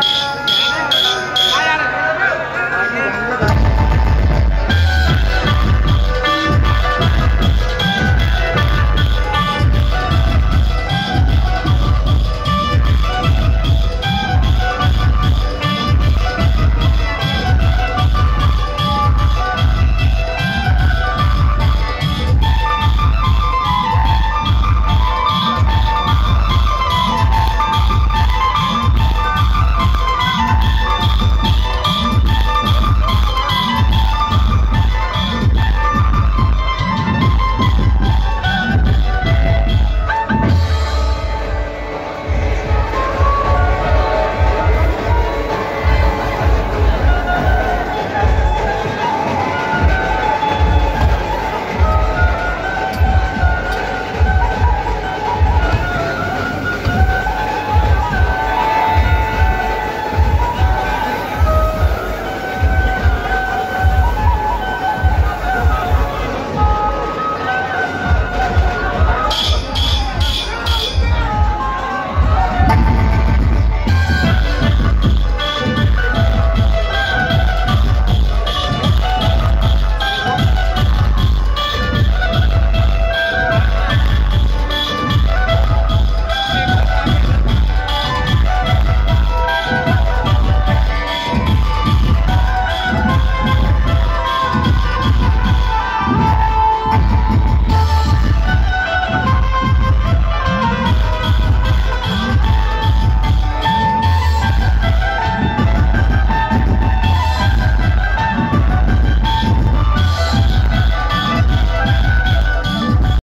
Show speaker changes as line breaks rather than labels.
Bye.